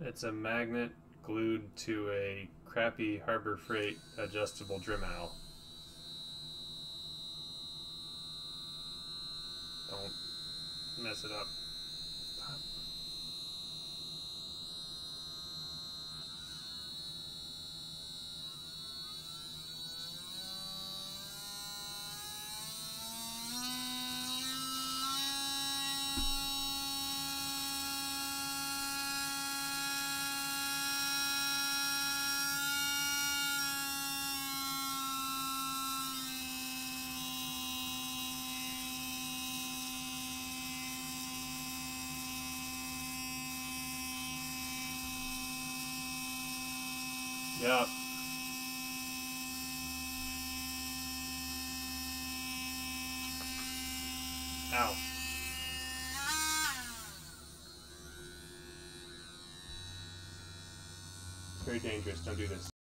It's a magnet glued to a crappy Harbor Freight adjustable Dremel. Don't mess it up. Yeah. Ow. It's very dangerous. Don't do this.